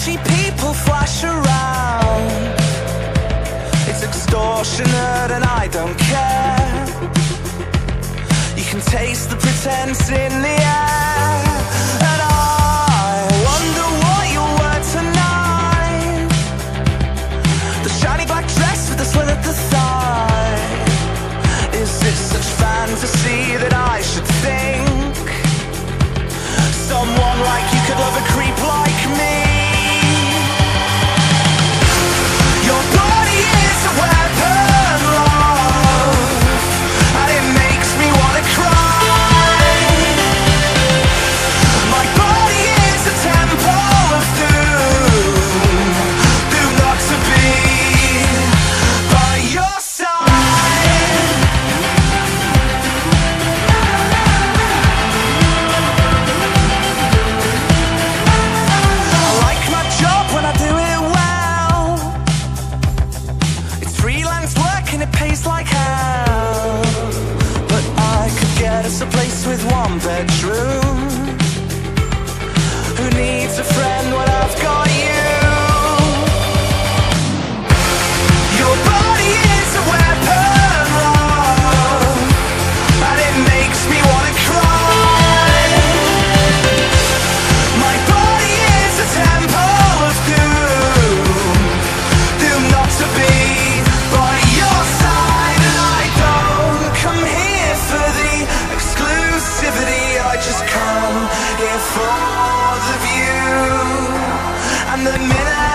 flashy people flash around. It's extortionate and I don't care. You can taste the pretense in the air. it's a friend. the midnight